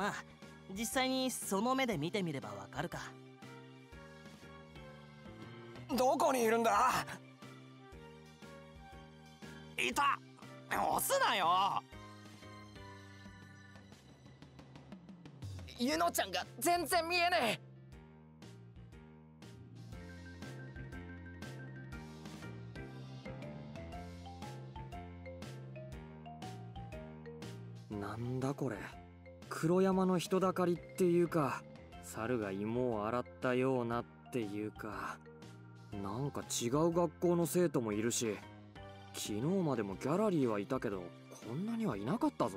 まあ実際にその目で見てみればわかるか。どこにいるんだ？いた！押すなよ！ゆのちゃんが全然見えねえ！なんだこれ？黒山の人だかりっていうか猿が芋を洗ったようなっていうかなんか違う学校の生徒もいるし昨日までもギャラリーはいたけどこんなにはいなかったぞ。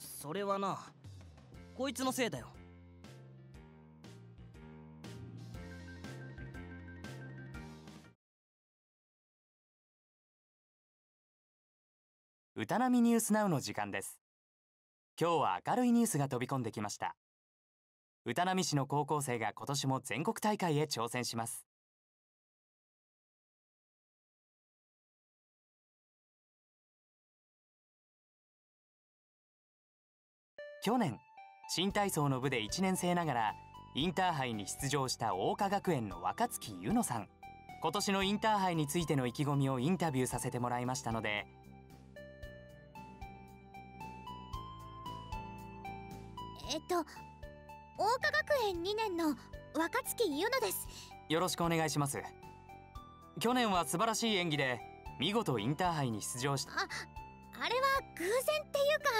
それはなこいつのせいだよ。歌波ニュースナウの時間です。今日は明るいニュースが飛び込んできました。歌波市の高校生が今年も全国大会へ挑戦します。去年新体操の部で1年生ながらインターハイに出場した桜花学園の若月優乃さん。今年のインターハイについての意気込みをインタビューさせてもらいましたのでえっと桜花学園2年の若月優乃です。よろしくお願いします。去年は素晴らしい演技で見事インターハイに出場した。ああれは偶然っていうか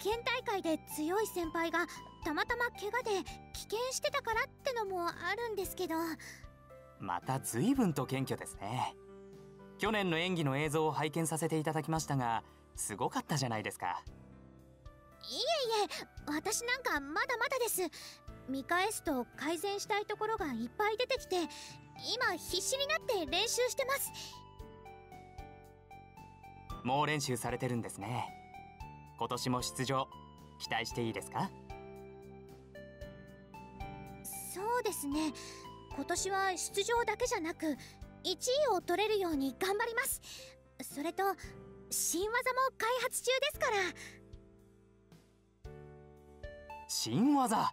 県大会で強い先輩がたまたま怪我で棄権してたからってのもあるんですけど。また随分と謙虚ですね。去年の演技の映像を拝見させていただきましたがすごかったじゃないですかいえいえ私なんかまだまだです。見返すと改善したいところがいっぱい出てきて今必死になって練習してます。もう練習されてるんですね。今年も出場期待していいですか？そうですね。今年は出場だけじゃなく1位を取れるように頑張ります。それと新技も開発中ですから新技。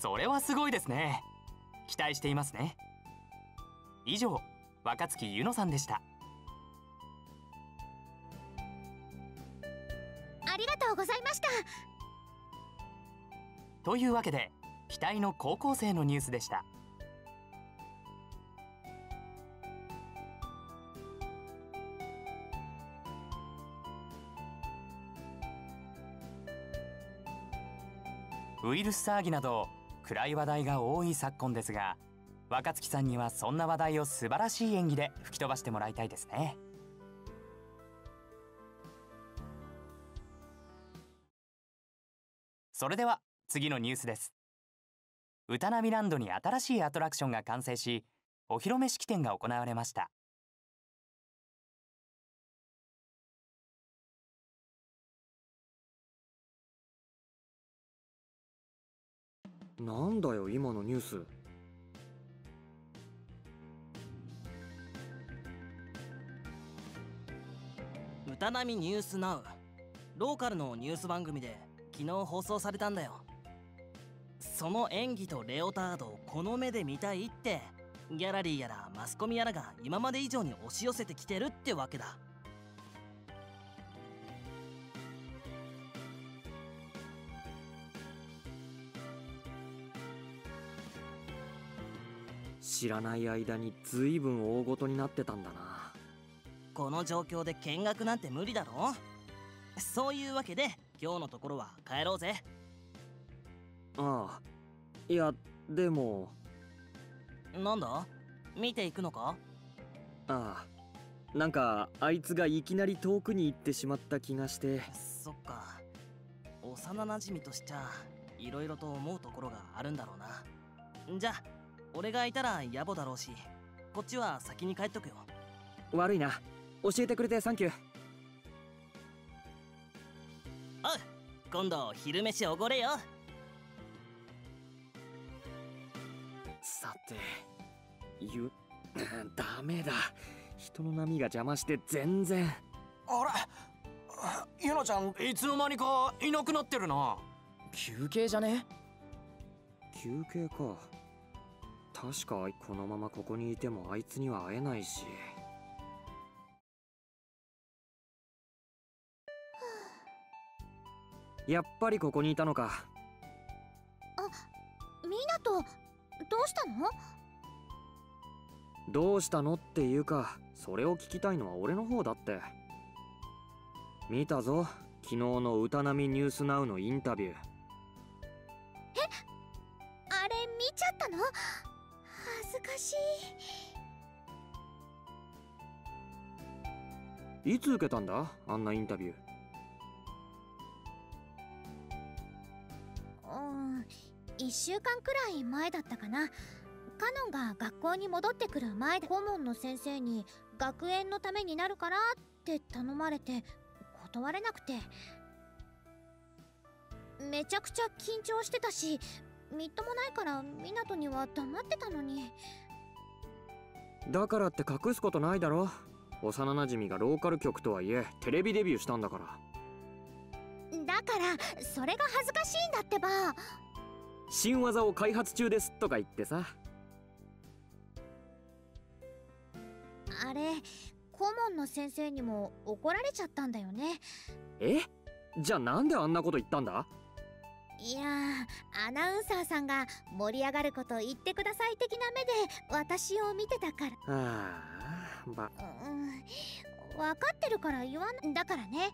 それはすごいですね。期待していますね。以上若月ゆのさんでした。ありがとうございました。というわけで期待の高校生のニュースでしたウイルス騒ぎなど暗い話題が多い昨今ですが若月さんにはそんな話題を素晴らしい演技で吹き飛ばしてもらいたいですね。それでは次のニュースです。歌波ランドに新しいアトラクションが完成しお披露目式典が行われました。なんだよ今のニュース。歌波ニュースナウ。ローカルのニュース番組で昨日放送されたんだよ。その演技とレオタードをこの目で見たいって。ギャラリーやらマスコミやらが今まで以上に押し寄せてきてるってわけだ。知らない間に随分大ごとになってたんだな。この状況で見学なんて無理だろ？そういうわけで今日のところは帰ろうぜ。ああいやでも。なんだ？見ていくのか？ああなんかあいつがいきなり遠くに行ってしまった気がして。そっか。幼なじみとしちゃいろいろと思うところがあるんだろうな。じゃあ俺がいたら野暮だろうしこっちは先に帰っとくよ。悪いな。教えてくれてサンキュー。おう今度昼飯おごれよ。ってゆ ダメだ。人の波が邪魔して全然。あれ？ゆのちゃんいつの間にかいなくなってるな。休憩じゃね？休憩か確かこのままここにいてもあいつには会えないし。やっぱりここにいたのか。ミナトどうしたの？どうしたのっていうかそれを聞きたいのは俺の方だって。見たぞ昨日の歌波ニュースナウのインタビューしいいつ受けたんだ？あんなインタビュー。うん1週間くらい前だったかな。カノンが学校に戻ってくる前で顧問の先生に学園のためになるからって頼まれて断れなくて。めちゃくちゃ緊張してたしみっともないから湊には黙ってたのに。だからって隠すことないだろ。幼なじみがローカル局とはいえテレビデビューしたんだから。だからそれが恥ずかしいんだってば。新技を開発中ですとか言ってさ。あれ顧問の先生にも怒られちゃったんだよね。え？じゃあなんであんなこと言ったんだ？いやーアナウンサーさんが盛り上がること言ってください的な目で私を見てたから。ああ。ばうん分かってるから言わんだからね。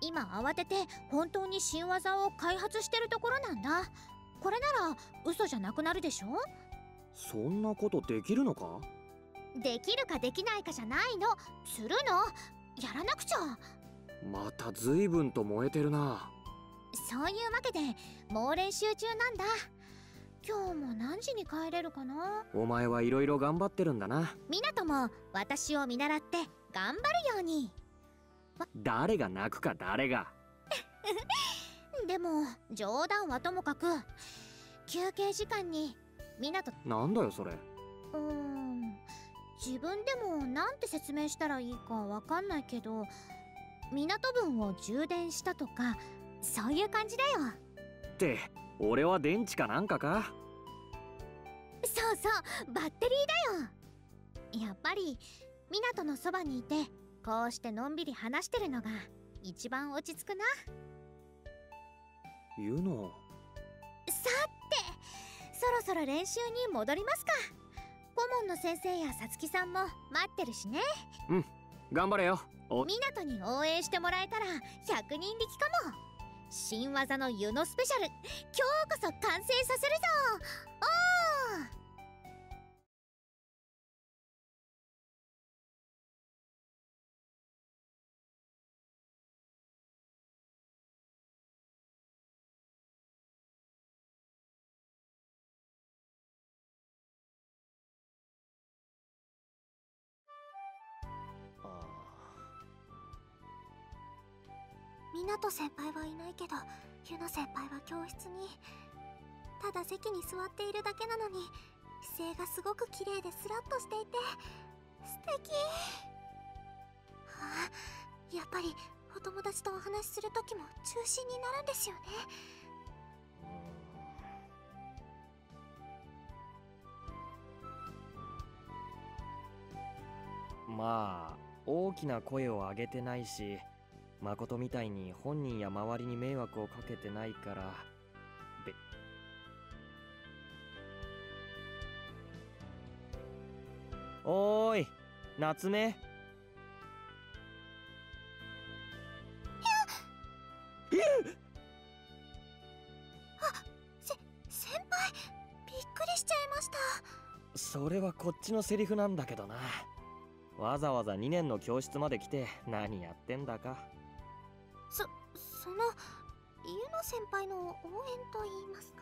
今慌てて本当に新技を開発してるところなんだ。これなら嘘じゃなくなるでしょ？そんなことできるのか？できるかできないかじゃないの。するの？やらなくちゃ。また随分と燃えてるなそういうわけで猛練習中なんだ。今日も何時に帰れるかな？お前はいろいろ頑張ってるんだな。湊も私を見習って頑張るように。誰が泣くか誰が。でも冗談はともかく休憩時間に湊なんだよそれ。うーん自分でもなんて説明したらいいかわかんないけど港分を充電したとかそういう感じだよ。って俺は電池かなんかか？そうそうバッテリーだよ。やっぱり港のそばにいてこうしてのんびり話してるのが一番落ち着くな。言うの？さてそろそろ練習に戻りますか。顧問の先生やさつきさんも待ってるしね。頑張れよ。お港に応援してもらえたら100人力かも新技の湯のスペシャル。今日こそ完成させるぞ。お湊先輩はいないけどユノ先輩は教室にただ席に座っているだけなのに姿勢がすごく綺麗でスラッとしていて素敵。はあやっぱりお友達とお話しする時も中心になるんですよね。まあ大きな声を上げてないし誠みたいに本人や周りに迷惑をかけてないから。べ。おーい夏目。先輩びっくりしちゃいました。それはこっちのセリフなんだけどな。わざわざ2年の教室まで来て何やってんだかそそのユノ先輩の応援と言いますか。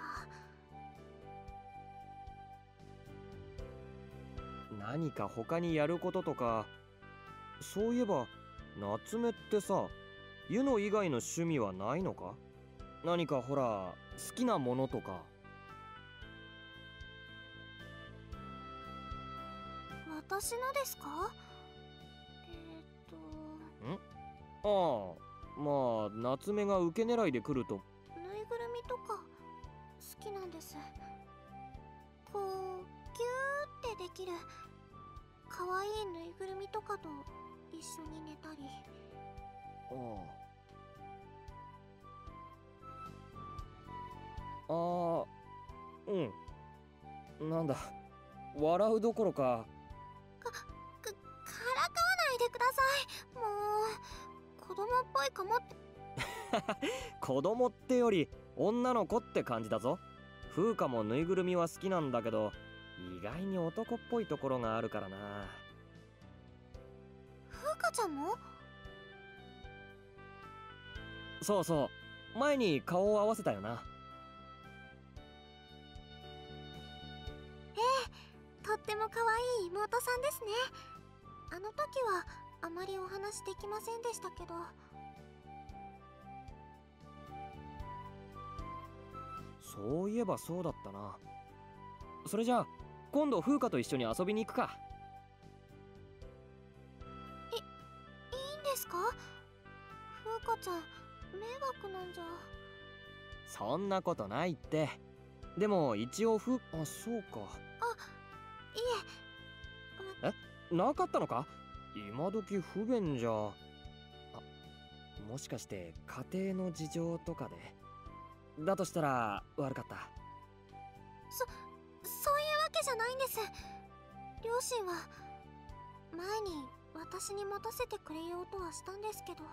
何か他にやることとか。そういえば夏目ってさユノ以外の趣味はないのか？何かほら好きなものとか。私のですか？えー、っああまあ夏目が受け狙いで来ると。とぬいぐるみとか好きなんです。こうギューってできる可愛いぬいぐるみとかと一緒に寝たり。ああうん。なんだ。笑うどころか。かからかわないでください。もう。子供っぽいかも。っ て子供ってより女の子って感じだぞ。風花もぬいぐるみは好きなんだけど意外に男っぽいところがあるからな。風花ちゃんも？そうそう。前に顔を合わせたよな。とっても可愛い妹さんですね。あの時はあまりお話できませんでしたけど。そういえばそうだったな。それじゃあ今度風花と一緒に遊びに行くか。いいんですか？風花ちゃん迷惑なんじゃ。そんなことないって。でも一応ふあそうか。いなかったのか？今時不便じゃ。あもしかして家庭の事情とかで？だとしたら悪かった。えそういうわけじゃないんです。両親は前に私に持たせてくれようとはしたんですけど。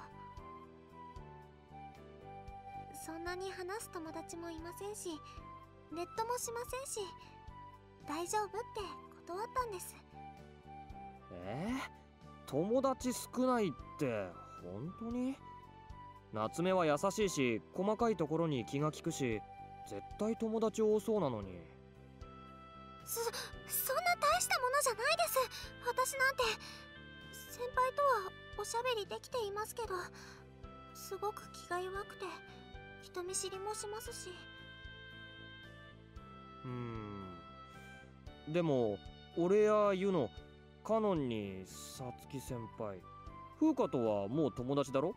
そんなに話す友達もいませんしネットもしませんし大丈夫って断ったんです。えー、友達少ないって本当に？夏目は優しいし細かいところに気が利くし絶対友達多そうなのに。そそんな大したものじゃないです。私なんて先輩とはおしゃべりできていますけどすごく気が弱くて人見知りもしますし。うーん。でも俺やユノカノンにさつき先輩。風花とはもう友達だろ？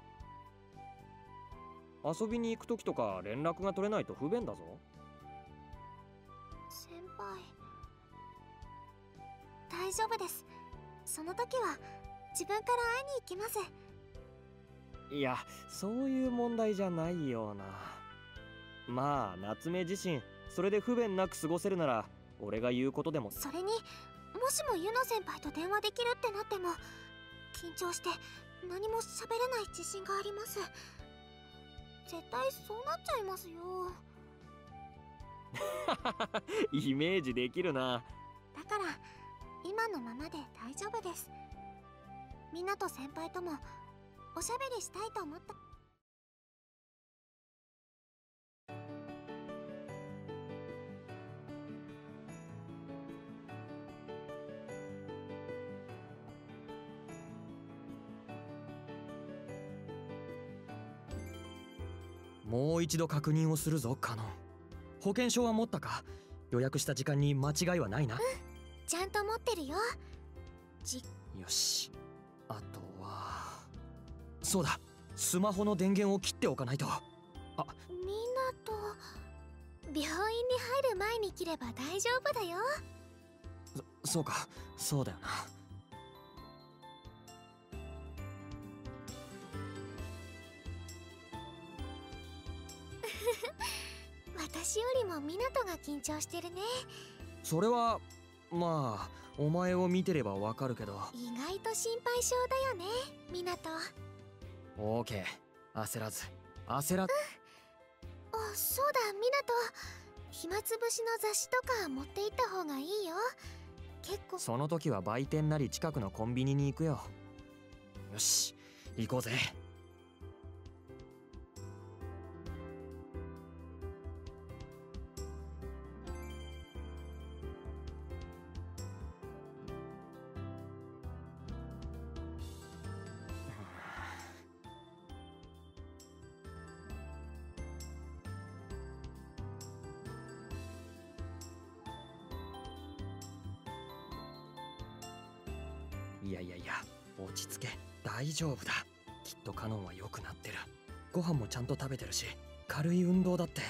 遊びに行く時とか連絡が取れないと不便だぞ。先輩大丈夫です。その時は自分から会いに行きます。いやそういう問題じゃないような。まあ夏目自身それで不便なく過ごせるなら俺が言うことでも。それにもしもユノ先輩と電話できるってなっても緊張して何も喋れない自信があります。絶対そうなっちゃいますよ。イメージできるな。だから今のままで大丈夫です。みなと先輩ともおしゃべりしたいと思ったもう一度確認をするぞカノン。保険証は持ったか？予約した時間に間違いはないな、ちゃんと持ってるよ。じよし。あとはそうだ。スマホの電源を切っておかないと。みんなと病院に入る前に切れば大丈夫だよ。そそうか。そうだよな私よりもみなとが緊張してるね。それはまあお前を見てればわかるけど。意外と心配性だよねみなとオーケー焦らず。焦らあそうだみなと暇つぶしの雑誌とか持って行った方がいいよ。結構。その時は売店なり近くのコンビニに行くよ。よし行こうぜいやいやいや落ち着け。大丈夫だ。きっとカノンは良くなってる。ご飯もちゃんと食べてるし軽い運動だって。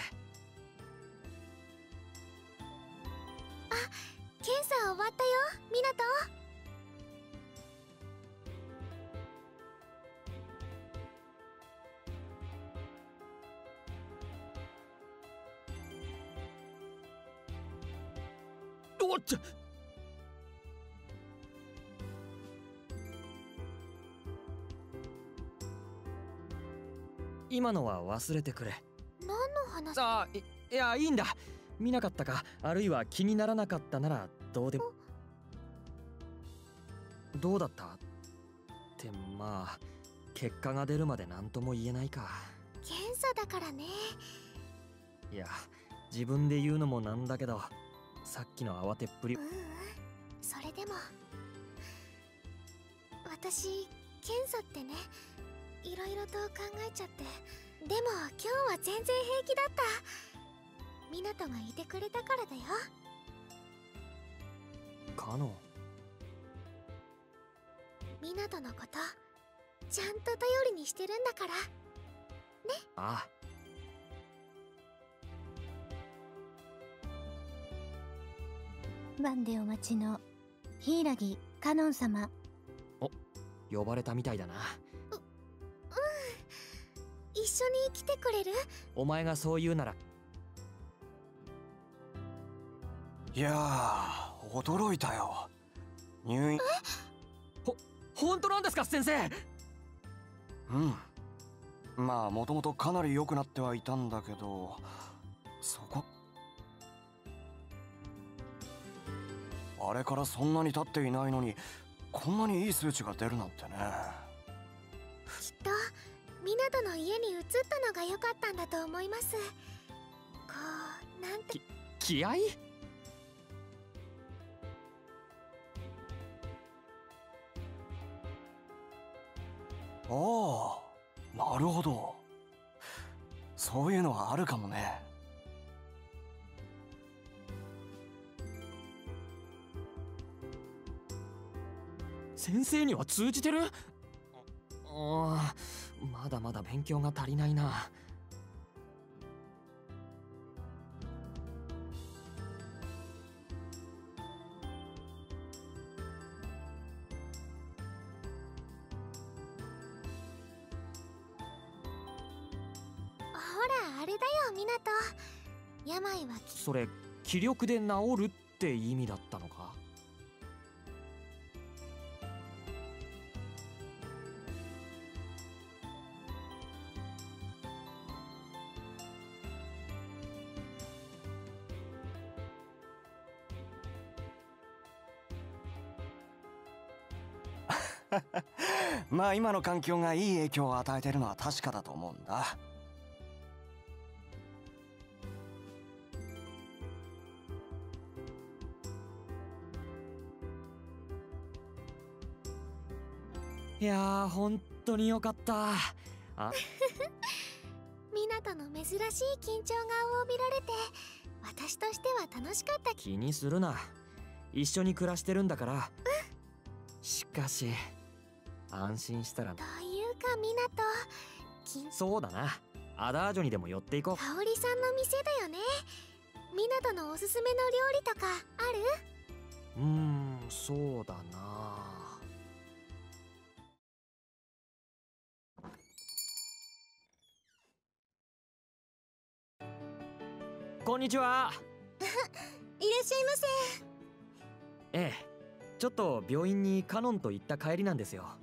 今のは忘れてくれ。何の話？あいいやいいんだ。見なかったか？あるいは気にならなかったならどうでも。どうだった？ってまあ結果が出るまで何とも言えないか。検査だからね。いや自分で言うのもなんだけどさっきの慌てっぷり。ううん。それでも私検査ってねいろいろと考えちゃって。でも今日は全然平気だった。ミナトがいてくれたからだよ。カノンミナトのことちゃんと頼りにしてるんだから。ああ。番でお待ちの柊カノン様。呼ばれたみたいだな。一緒に来てくれる？お前がそう言うなら。いやー驚いたよ。入院。本当なんですか先生？うん。まあもともとかなり良くなってはいたんだけどそこ。あれからそんなに経っていないのにこんなにいい数値が出るなんてねミナトの家に移ったのが良かったんだと思いますこうなんて気合ああなるほどそういうのはあるかもね先生には通じてるあーまだまだ勉強が足りないな。ほらあれだよミナト病はきそれ気力で治るって意味だったのか？まあ今の環境がいい影響を与えてるのは確かだと思うんだ。いやー本当によかった。あ？の珍しい緊張が帯びられて私としては楽しかった気。にするな。一緒に暮らしてるんだから。しかし安心したら。というかミナト緊そうだな。アダージョにでも寄っていこう。香織さんの店だよね。ミナトのおすすめの料理とかある？うーんそうだな。こんにちは。いらっしゃいませ。ええ。ちょっと病院にカノンと行った帰りなんですよ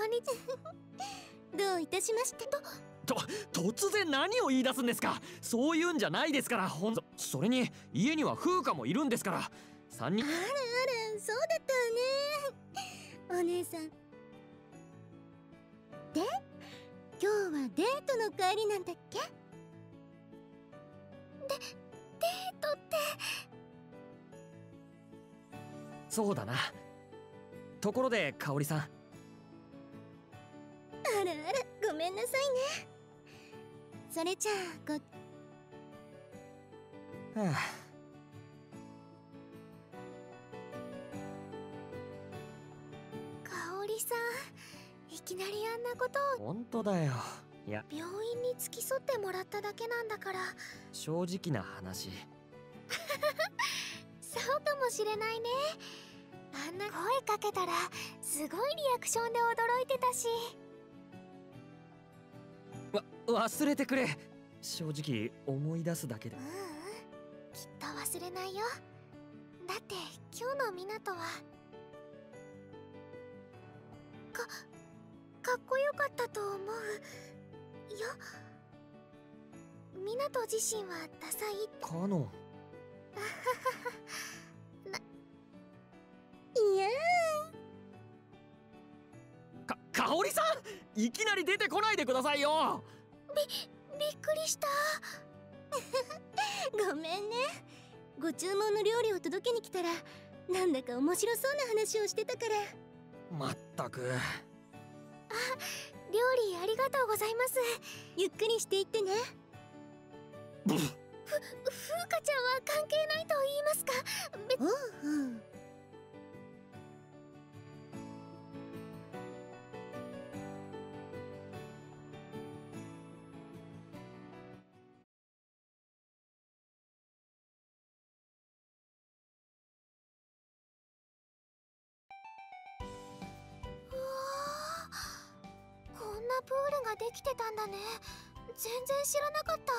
こんにちは。どういたしまして。と突然何を言い出すんですか。そういうんじゃないですからほんそそれに家には風花もいるんですから。三人。あらあらそうだったわね。お姉さん。で今日はデートの帰りなんだっけ。でデートって。そうだな。ところで香織さんあるある。ごめんなさいね。それじゃあご。はあ。さんいきなりあんなこと本当だよ。いや。病院に付き添ってもらっただけなんだから。正直な話。そうかもしれないね。あんな声かけたらすごいリアクションで驚いてたし。忘れてくれ。正直思い出すだけで。ううん。きっと忘れないよ。だって今日の湊は。かかっこよかったと思う。いや湊自身はダサいカノン。いやか香織さん！いきなり出てこないでくださいよびっくりした。ごめんね。ご注文の料理を届けに来たらなんだか面白そうな話をしてたから。まったく。料理ありがとうございます。ゆっくりしていってね。ふ風花ちゃんは関係ないと言いますか。べうんうんなんだね。全然知らなかった。